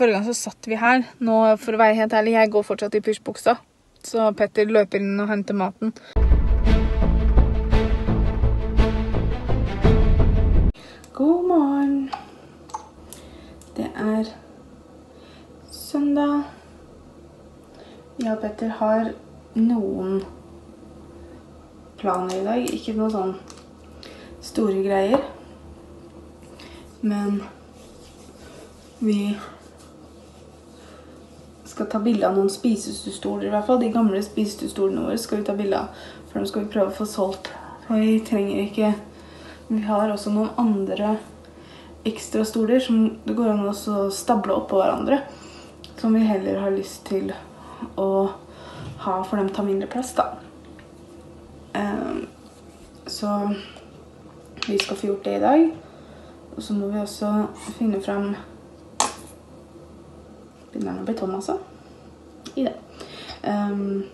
Forrige gang så satt vi her. Nå, for å være helt ærlig, jeg går fortsatt i pysjbuksa. Så Petter løper inn og henter maten. God morgen. Det er søndag. Og Petter har noen planer i dag. Ikke noe sånn store greier. Men vi skal ta bilde av noen spisestuestoler, i hvert fall. De gamle spisestuestolene våre skal vi ta bilde av. For dem skal vi prøve å få solgt. Og vi trenger ikke Vi har også noen andre ekstra stoler som det går an å stable oppå hverandre. Som vi heller har lyst til å ha, for dem tar mindre plass, da. Um, så vi skal få gjort det i dag. Og så må vi også finne fram Begynner den å bli tom, altså? I det. Um,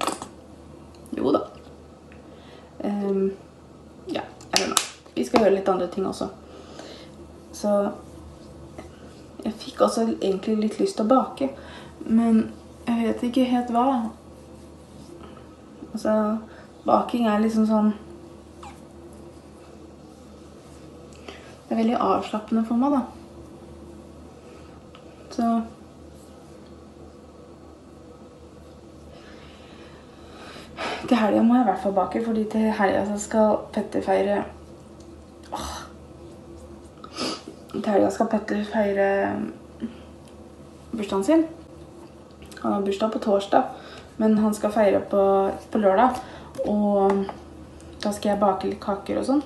jo da. Um, ja, jeg vet ikke. Vi skal gjøre litt andre ting også. Så jeg fikk også egentlig litt lyst til å bake, men jeg vet ikke helt hva. Altså, baking er liksom sånn Det er veldig avslappende for meg, da. Så Til helga må jeg i hvert fall bake, fordi til helga skal Petter feire Åh. Til helga skal Petter feire bursdagen sin. Han har bursdag på torsdag, men han skal feire på, på lørdag. Og da skal jeg bake litt kaker og sånn.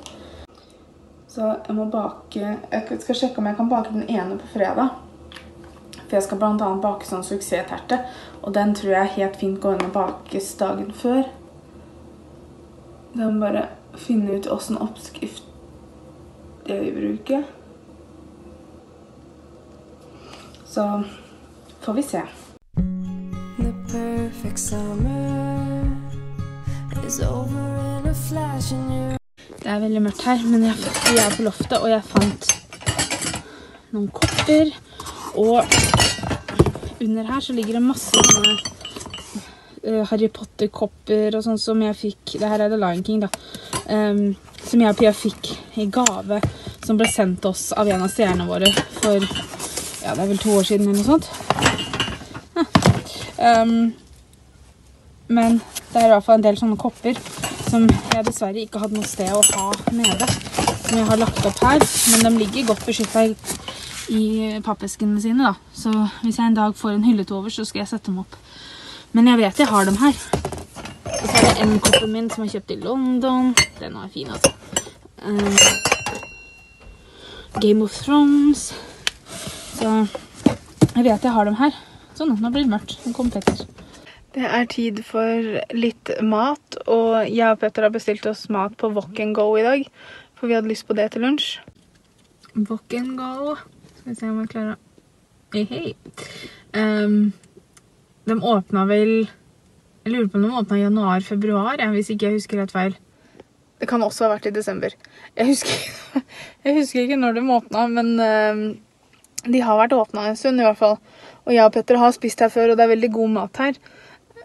Så jeg må bake Jeg skal sjekke om jeg kan bake den ene på fredag. For jeg skal bl.a. bake sånn suksessterte. Og den tror jeg helt fint går an å bakes dagen før. Da må bare finne ut åssen oppskrift jeg vil bruke. Så får vi se. The perfect summer is over in a flash in your Det er veldig mørkt her, men jeg, jeg er på loftet, og jeg fant noen kopper. Og under her så ligger det masse sånne eh, Harry Potter-kopper og sånn som jeg fikk Det her er The Lion King, da. Um, som jeg og Pia fikk i gave, som ble sendt oss av en av stjernene våre for Ja, det er vel to år siden eller noe sånt. Em, men det er i hvert fall en del sånne kopper som jeg dessverre ikke hadde noe sted å ha nede. Som jeg har lagt opp her. Men de ligger godt beskytta i pappeskene sine. da. Så hvis jeg en dag får en hylle til over, så skal jeg sette dem opp. Men jeg vet jeg har dem her. Og så er det M-koppen min som jeg kjøpte i London. Den er fin, altså. Eh, Game of Thrones. Så jeg vet jeg har dem her. Sånn, nå blir det mørkt. Nå kommer Petter. Det er tid for litt mat, og jeg og Petter har bestilt oss mat på Wok Go i dag. For vi hadde lyst på det til lunsj. Wok Go. Skal vi se om jeg klarer å Hei, hei. Ehm, de åpna vel Jeg lurer på om de åpna i januar-februar, hvis ikke jeg husker helt feil. Det kan også ha vært i desember. Jeg husker, jeg husker ikke når de åpna, men ehm, de har vært åpna en stund, i hvert fall. Og jeg og Petter har spist her før, og det er veldig god mat her.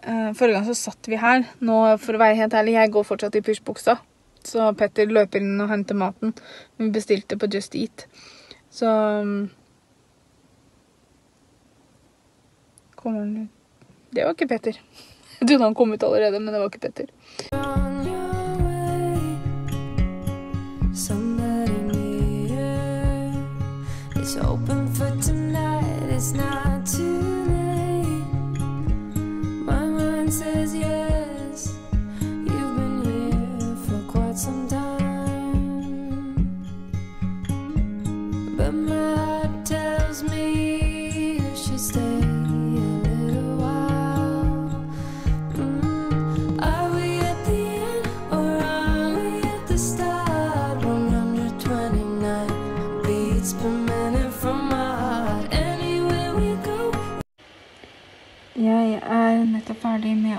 Eh, Forrige gang så satt vi her. Nå, for å være helt ærlig, jeg går fortsatt i pysjbuksa. Så Petter løper inn og henter maten. Vi bestilte på Just Eat. Så um, Kommer han ut Det var ikke Peter. Jeg trodde han kom ut allerede, men det var ikke Petter. yes. But my heart tells me you should stay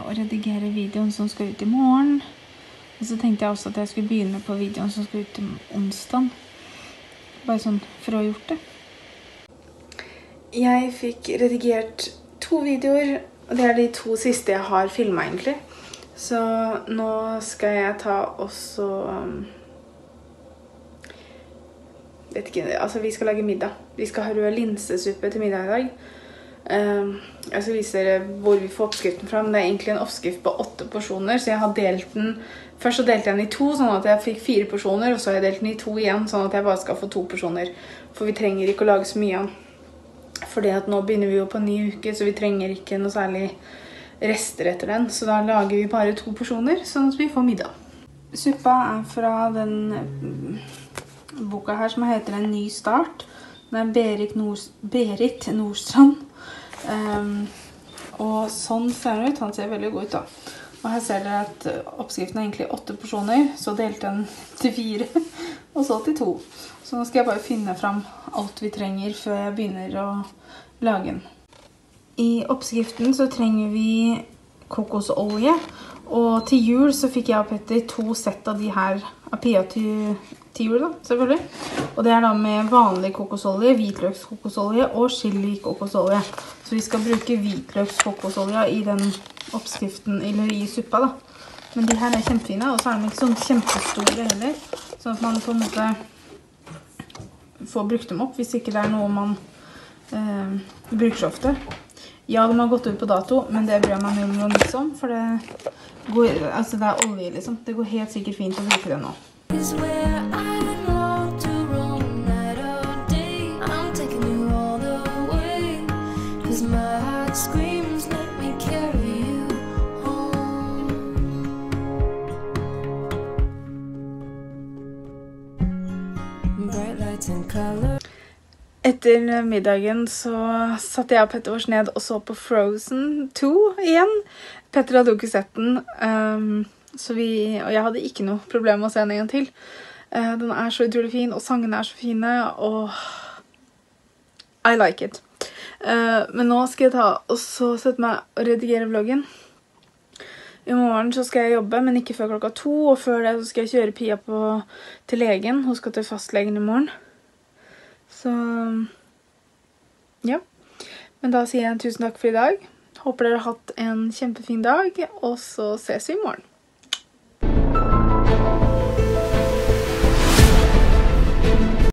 å redigere videoen som skal ut i morgen. Og så tenkte jeg også at jeg skulle begynne på videoen som skal ut i onsdag. Bare sånn for å ha gjort det. Jeg fikk redigert to videoer, og det er de to siste jeg har filma, egentlig. Så nå skal jeg ta også um, Vet ikke Altså, vi skal lage middag. Vi skal ha rød linsesuppe til middag i dag. Um, jeg skal vise dere hvor vi får oppskriften fra. Men det er egentlig en oppskrift på åtte porsjoner, så jeg har delt den Først så delte jeg den i to, sånn at jeg fikk fire porsjoner, og så har jeg delt den i to igjen, sånn at jeg bare skal få to porsjoner. For vi trenger ikke å lage så mye av den. Fordi at nå begynner vi jo på en ny uke, så vi trenger ikke noe særlig rester etter den. Så da lager vi bare to porsjoner, sånn at vi får middag. Suppa er fra den mm, boka her som heter En ny start. Er Berit, Nord Berit Nordstrand. Um, og sånn ser den ut. Han ser veldig god ut, da. Og her ser dere at oppskriften er egentlig åtte porsjoner. Så delte jeg den til fire, og så til to. Så nå skal jeg bare finne fram alt vi trenger før jeg begynner å lage den. I oppskriften så trenger vi kokosolje. Og til jul så fikk jeg og Petter to sett av de her Apia til, til jul, da, selvfølgelig. Og det er da med vanlig kokosolje, hvitløkskokosolje og chili-kokosolje. Så vi skal bruke hvitløkskokosolje i den oppskriften, eller i suppa, da. Men de her er kjempefine, og så er de ikke sånn kjempestore heller. Sånn at man på en måte får brukt dem opp, hvis ikke det er noe man eh, bruker så ofte. Ja, de har gått ut på dato, men det bryr jeg meg niks om, for det, går, altså det er olje, liksom. Det går helt sikkert fint å bruke det nå. Etter middagen så satte jeg og Petter vårs ned og så på Frozen 2 igjen. Petter hadde jo ikke sett den, ehm, og jeg hadde ikke noe problem med å se den en gang til. Uh, den er så utrolig fin, og sangene er så fine, og I like it. Eh, men nå skal jeg ta og så sette meg og redigere vloggen. I morgen så skal jeg jobbe, men ikke før klokka to, og før det så skal jeg kjøre Pia på, til legen. Hun skal til fastlegen i morgen. Så ja. Men da sier jeg tusen takk for i dag. Håper dere har hatt en kjempefin dag, og så ses vi i morgen.